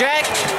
Jack.